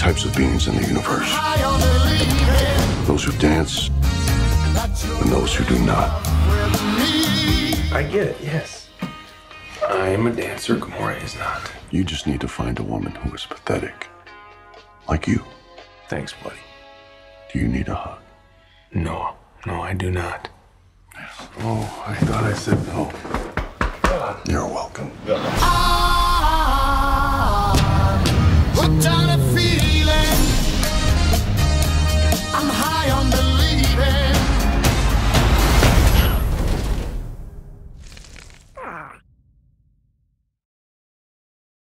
Types of beings in the universe those who dance and those who do not. I get it, yes. I am a dancer, Gamora is not. You just need to find a woman who is pathetic, like you. Thanks, buddy. Do you need a hug? No, no, I do not. Oh, I thought I said no.